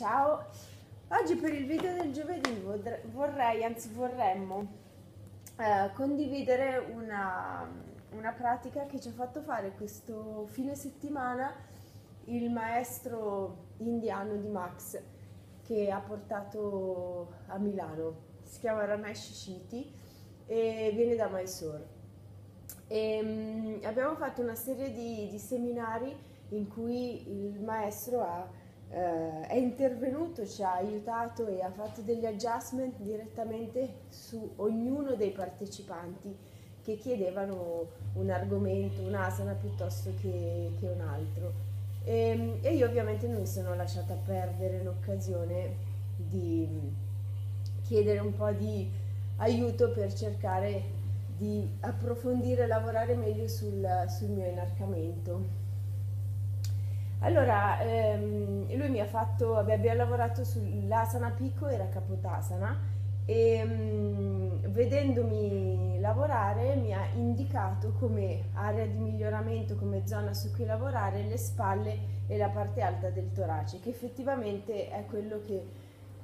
Ciao, oggi per il video del giovedì vorrei, anzi vorremmo, eh, condividere una, una pratica che ci ha fatto fare questo fine settimana il maestro indiano di Max che ha portato a Milano. Si chiama Ramesh Shiti e viene da Mysore. E, um, abbiamo fatto una serie di, di seminari in cui il maestro ha eh, è intervenuto, ci ha aiutato e ha fatto degli adjustment direttamente su ognuno dei partecipanti che chiedevano un argomento, un'asana piuttosto che, che un altro. E, ehm, e, io ovviamente non mi sono lasciata perdere l'occasione di chiedere un po' di aiuto per cercare di approfondire e lavorare meglio sul, sul mio inarcamento. Allora, ehm, lui mi ha fatto, abbiamo lavorato sull'asana picco era capotasana e ehm, vedendomi lavorare mi ha indicato come area di miglioramento, come zona su cui lavorare le spalle e la parte alta del torace, che effettivamente è quello che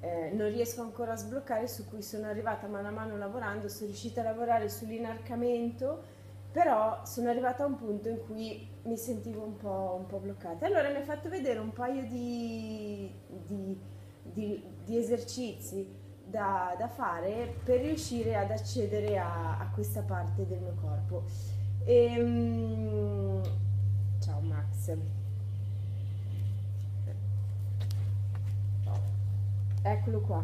eh, non riesco ancora a sbloccare, su cui sono arrivata mano a mano lavorando, sono riuscita a lavorare sull'inarcamento però sono arrivata a un punto in cui mi sentivo un po', un po bloccata. Allora mi ha fatto vedere un paio di, di, di, di esercizi da, da, fare per riuscire ad accedere a, a questa parte del mio corpo. E, um, ciao Max. Eccolo qua.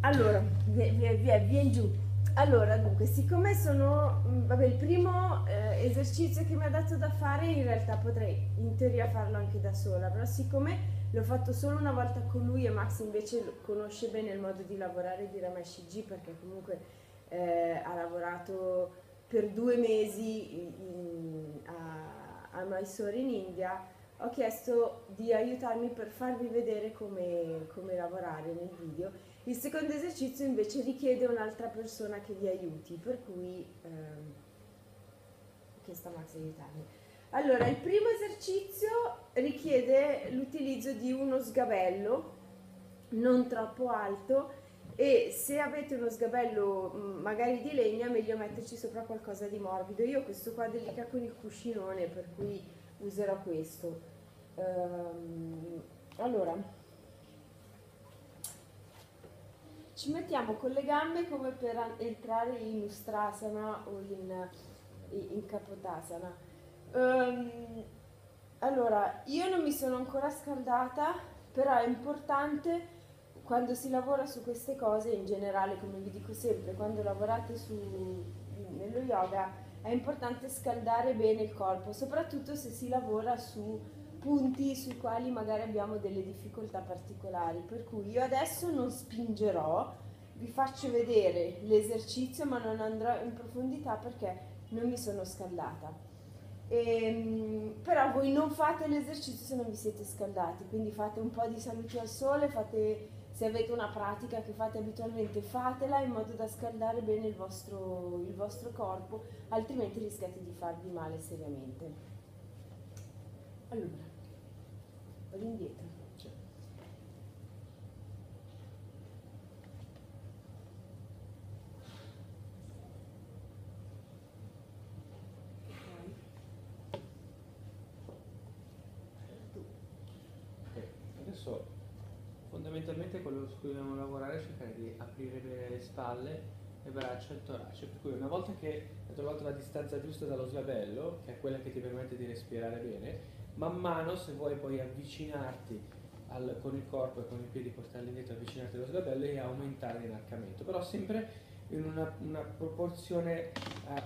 Allora, vieni, vieni, vieni giù. Allora, dunque, siccome sono, mm, vabbè, il primo eh, esercizio che mi ha dato da fare, in realtà potrei in teoria farlo anche da sola, però siccome l'ho fatto solo una volta con lui e Max invece conosce bene il modo di lavorare di Ramesh G perché comunque eh, ha lavorato per due mesi in, a, a Mysore in India, ho chiesto di aiutarmi per farvi vedere come, come lavorare nel video il secondo esercizio invece richiede un'altra persona che vi aiuti, per cui ehm, ho chiesto a Max di aiutarmi. Allora, il primo esercizio richiede l'utilizzo di uno sgabello non troppo alto e se avete uno sgabello mm, magari di legna meglio metterci sopra qualcosa di morbido. Io ho questo qua delica con il cuscinone per cui userò questo. Um, allora, ci mettiamo con le gambe come per entrare in Ustrasana o in, in Kapotasana. Um, allora, io non mi sono ancora scaldata, però è importante quando si lavora su queste cose, in generale, come vi dico sempre, quando lavorate su, nello yoga, è importante scaldare bene il corpo, soprattutto se si lavora su punti sui quali magari abbiamo delle difficoltà particolari. Per cui io adesso non spingerò, vi faccio vedere l'esercizio ma non andrò in profondità perché non mi sono scaldata. Ehm, però voi non fate l'esercizio se non vi siete scaldati, quindi fate un po' di saluti al sole, fate, se avete una pratica che fate abitualmente fatela in modo da scaldare bene il vostro, il vostro corpo, altrimenti rischiate di farvi male seriamente. Allora, vado indietro. Adesso fondamentalmente quello su cui dobbiamo lavorare è cercare di aprire bene le spalle, le braccia e il torace, per cui una volta che hai trovato la distanza giusta dallo sgabello, che è quella che ti permette di respirare bene, man mano se vuoi poi avvicinarti al, con il corpo e con i piedi portarli indietro, avvicinarti allo sgabello e aumentare l'inarcamento, però sempre in una, una proporzione eh,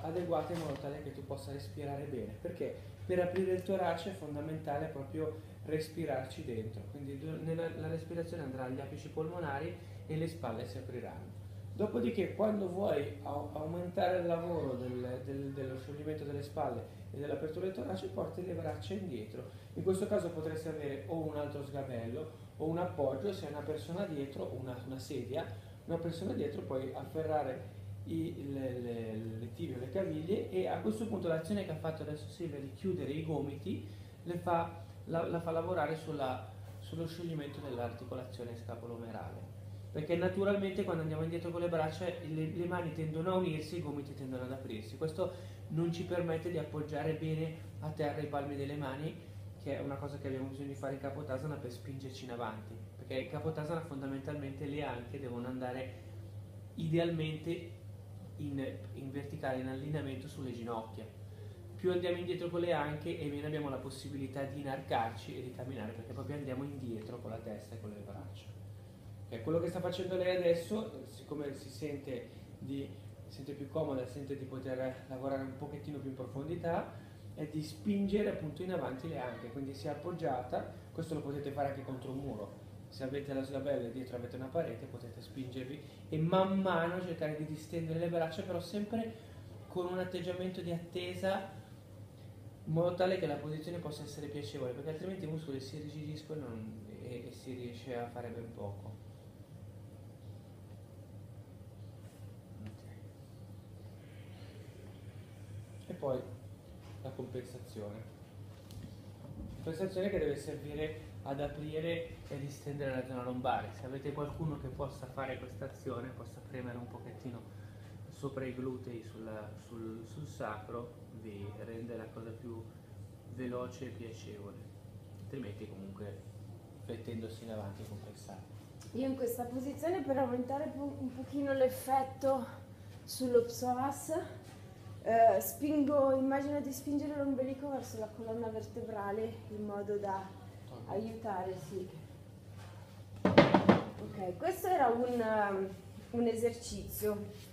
adeguata in modo tale che tu possa respirare bene, perché per aprire il torace è fondamentale proprio respirarci dentro, quindi nella, la respirazione andrà agli apici polmonari e le spalle si apriranno. Dopodiché quando vuoi aumentare il lavoro del, del, dello scioglimento delle spalle e dell'apertura del torace, porti le braccia indietro. In questo caso potresti avere o un altro sgabello o un appoggio, se hai una persona dietro, una, una sedia, una persona dietro puoi afferrare i, le, le, le tibie le caviglie e a questo punto l'azione che ha fatto adesso Silvia di chiudere i gomiti fa, la, la, fa lavorare sulla sullo scioglimento dell'articolazione scapolomerale. Perché naturalmente quando andiamo indietro con le braccia le, le mani tendono a unirsi, i gomiti tendono ad aprirsi. Questo non ci permette di appoggiare bene a terra i palmi delle mani, che è una cosa che abbiamo bisogno di fare in Capotasana per spingerci in avanti. Perché in Capotasana fondamentalmente le anche devono andare idealmente in, in verticale, in allineamento sulle ginocchia più andiamo indietro con le anche e meno abbiamo la possibilità di inarcarci e di camminare perché proprio andiamo indietro con la testa e con le braccia. Okay, quello che sta facendo lei adesso, siccome si sente, di, sente più comoda, sente di poter lavorare un pochettino più in profondità, è di spingere appunto in avanti le anche, quindi si è appoggiata, questo lo potete fare anche contro un muro, se avete la slavella e dietro avete una parete potete spingervi e man mano cercare di distendere le braccia, però sempre con un atteggiamento di attesa in modo tale che la posizione possa essere piacevole, perché altrimenti i muscoli si rigidiscono e, e si riesce a fare ben poco. E poi la compensazione. Compensazione che deve servire ad aprire e distendere la zona lombare. Se avete qualcuno che possa fare questa azione, possa premere un pochettino sopra i glutei sul, sul, sul sacro, vi rende la cosa più veloce e piacevole, altrimenti comunque mettendosi in avanti e compensare. Io in questa posizione per aumentare un pochino l'effetto sullo psoas eh, spingo, immagino di spingere l'ombelico verso la colonna vertebrale in modo da aiutare, sì. Ok, questo era un, um, un esercizio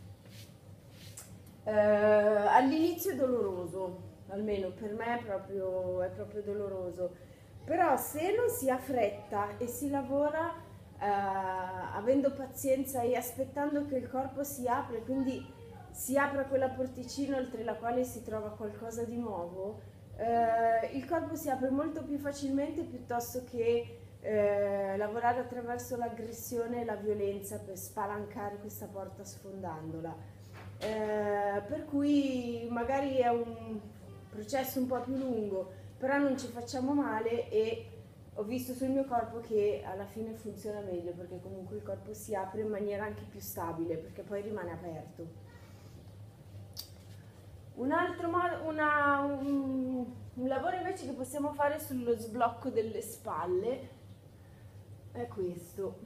eh, all'inizio è doloroso, almeno per me è proprio, è proprio, doloroso, però se non si ha fretta e si lavora eh, avendo pazienza e aspettando che il corpo si apra, quindi si apra quella porticina oltre la quale si trova qualcosa di nuovo, eh, il corpo si apre molto più facilmente piuttosto che eh, lavorare attraverso l'aggressione e la violenza per spalancare questa porta sfondandola. Eh, per cui magari è un processo un po' più lungo, però non ci facciamo male e ho visto sul mio corpo che alla fine funziona meglio perché comunque il corpo si apre in maniera anche più stabile perché poi rimane aperto. Un altro modo, una, un, un lavoro invece che possiamo fare sullo sblocco delle spalle è questo.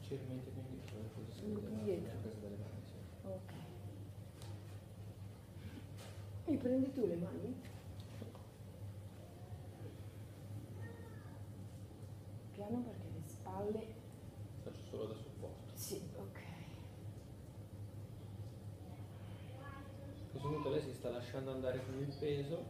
Leggermente più indietro. Mi prendi tu le mani? Piano perché le spalle... Faccio solo da supporto. Sì, ok. A questo punto lei si sta lasciando andare con il peso,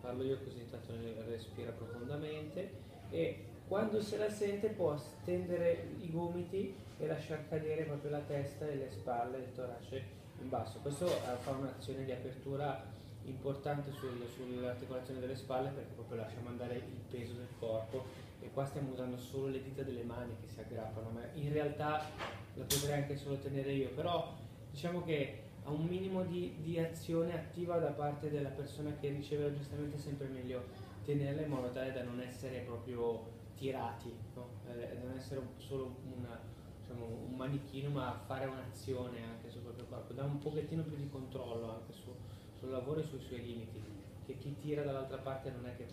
parlo io così intanto respira profondamente e quando se la sente può stendere i gomiti e lasciar cadere proprio la testa e le spalle, il torace in basso. Questo eh, fa un'azione di apertura importante sul, sull'articolazione delle spalle perché proprio lascia mandare il peso del corpo e qua stiamo usando solo le dita delle mani che si aggrappano, ma in realtà la potrei anche solo tenere io, però diciamo che a un minimo di, di azione attiva da parte della persona che riceve l'aggiustamento è sempre meglio tenerla in modo tale da non essere proprio tirati, no? eh, non essere solo una, diciamo, un manichino ma fare un'azione anche sul proprio corpo, dà un pochettino più di controllo anche su, sul lavoro e sui suoi limiti, che chi tira dall'altra parte non è che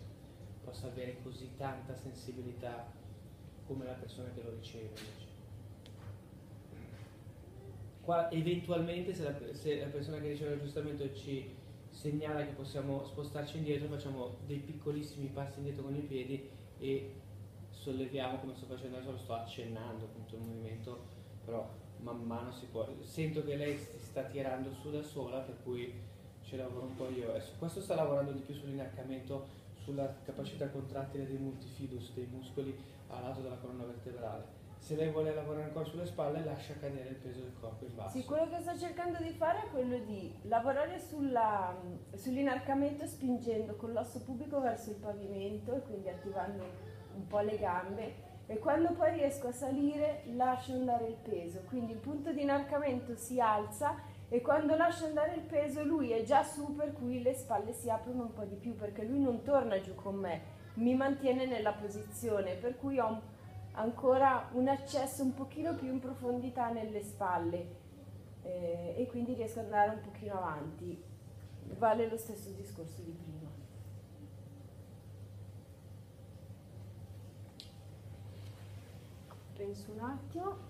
possa avere così tanta sensibilità come la persona che lo riceve invece. Qua eventualmente se la, se la persona che riceve l'aggiustamento ci segnala che possiamo spostarci indietro, facciamo dei piccolissimi passi indietro con i piedi e solleviamo come sto facendo adesso, lo sto accennando appunto il movimento, però man mano si può. Sento che lei si sta tirando su da sola, per cui ci lavoro un po' io. Su questo sta lavorando di più sull'inarcamento, sulla capacità contrattile dei multifidus, dei muscoli a lato della colonna vertebrale. Se lei vuole lavorare ancora sulle spalle, lascia cadere il peso del corpo in basso. Sì, quello che sto cercando di fare è quello di lavorare sulla, sull'inarcamento spingendo con l'osso pubico verso il pavimento e quindi attivando un po' le gambe e quando poi riesco a salire lascio andare il peso, quindi il punto di inarcamento si alza e quando lascia andare il peso lui è già su per cui le spalle si aprono un po' di più perché lui non torna giù con me, mi mantiene nella posizione, per cui ho ancora un accesso un pochino più in profondità nelle spalle eh, e quindi riesco ad andare un pochino avanti. Vale lo stesso discorso di prima. Penso un attimo.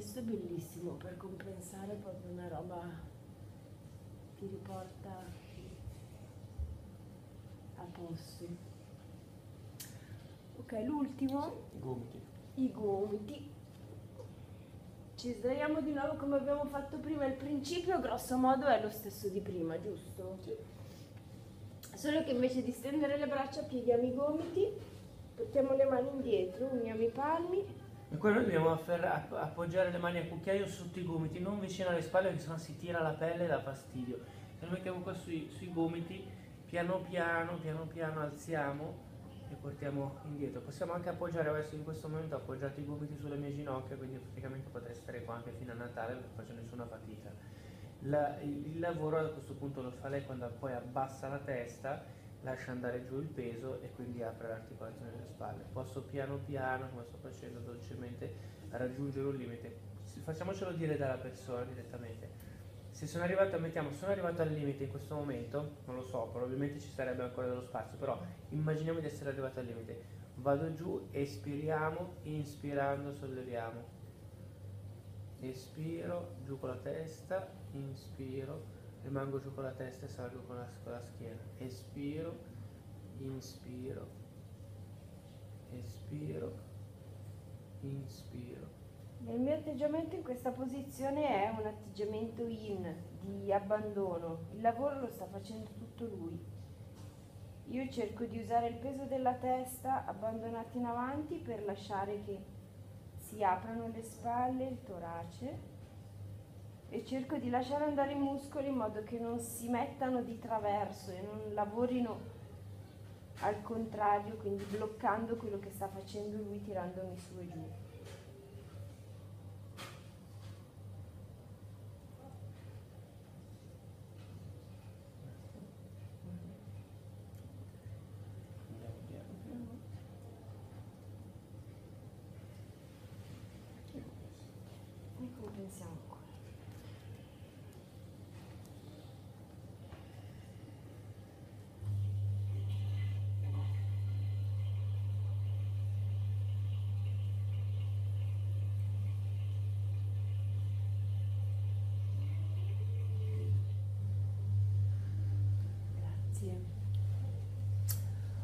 Questo è bellissimo per compensare proprio una roba ti riporta a posto. Ok, l'ultimo. Sì, I gomiti. I gomiti. Ci sdraiamo di nuovo come abbiamo fatto prima. Il principio, grosso modo, è lo stesso di prima, giusto? Sì. Solo che invece di stendere le braccia pieghiamo i gomiti, portiamo le mani indietro, uniamo i palmi e noi dobbiamo afferra- appoggiare le mani a cucchiaio sotto i gomiti, non vicino alle spalle perché sennò si tira la pelle e dà fastidio. Se lo mettiamo qua sui, sui gomiti, piano piano, piano piano alziamo e portiamo indietro. Possiamo anche appoggiare, adesso in questo momento ho appoggiato i gomiti sulle mie ginocchia, quindi praticamente potrei stare qua anche fino a Natale non faccio nessuna fatica. La, il, il lavoro a questo punto lo fa lei quando poi abbassa la testa lascia andare giù il peso e quindi apre l'articolazione delle spalle. Posso piano piano, come sto facendo dolcemente, raggiungere un limite. Facciamocelo dire dalla persona direttamente. Se sono arrivato, mettiamo, sono arrivato al limite in questo momento, non lo so, probabilmente ci sarebbe ancora dello spazio, però immaginiamo di essere arrivato al limite. Vado giù, espiriamo, inspirando solleviamo. Espiro, giù con la testa, inspiro, rimango giù con la testa e salgo con la, con la schiena. Espiro, inspiro, espiro, inspiro. Il mio atteggiamento in questa posizione è un atteggiamento in, di abbandono. Il lavoro lo sta facendo tutto lui. Io cerco di usare il peso della testa abbandonata in avanti per lasciare che si aprano le spalle, il torace e cerco di lasciare andare i muscoli in modo che non si mettano di traverso e non lavorino al contrario, quindi bloccando quello che sta facendo lui tirandomi su e giù.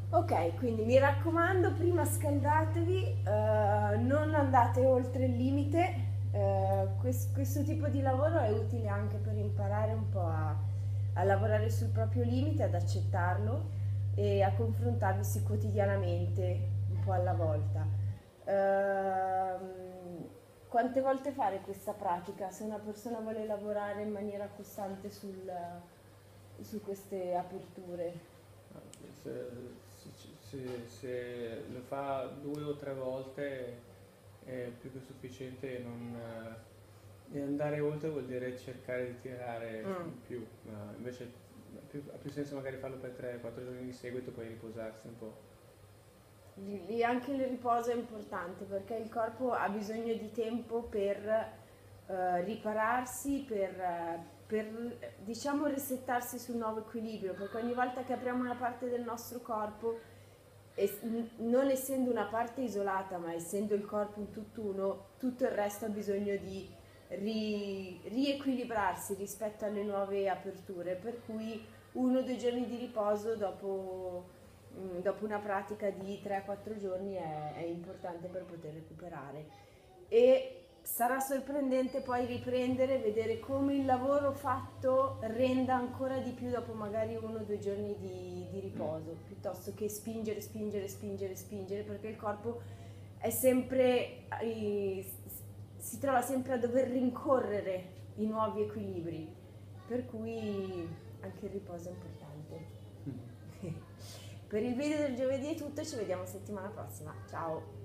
Ok, quindi mi raccomando, prima scaldatevi, uh, non andate oltre il limite. Uh, quest- questo tipo di lavoro è utile anche per imparare un po' a, a, lavorare sul proprio limite, ad accettarlo e a confrontarvisi quotidianamente, un po' alla volta. Uh, quante volte fare questa pratica se una persona vuole lavorare in maniera costante sul, su queste aperture? se, se, lo fa due o tre volte è più che sufficiente non, eh, e andare oltre vuol dire cercare di tirare mm. più, no, invece ha più, ha più, senso magari farlo per 3-4 giorni di seguito e poi riposarsi un po'. Lì anche il riposo è importante perché il corpo ha bisogno di tempo per uh, ripararsi, per, uh, per diciamo resettarsi sul nuovo equilibrio, perché ogni volta che apriamo una parte del nostro corpo es- non essendo una parte isolata, ma essendo il corpo un tutt'uno, tutto il resto ha bisogno di ri- riequilibrarsi rispetto alle nuove aperture, per cui uno o due giorni di riposo dopo, mm, dopo una pratica di 3-4 giorni è, è importante per poter recuperare. E sarà sorprendente poi riprendere, vedere come il lavoro fatto renda ancora di più dopo magari uno o due giorni di, di riposo, piuttosto che spingere, spingere, spingere, spingere, perché il corpo è sempre, si trova sempre a dover rincorrere i nuovi equilibri, per cui anche il riposo è importante. Mm. per il video del giovedì è tutto, ci vediamo settimana prossima. Ciao!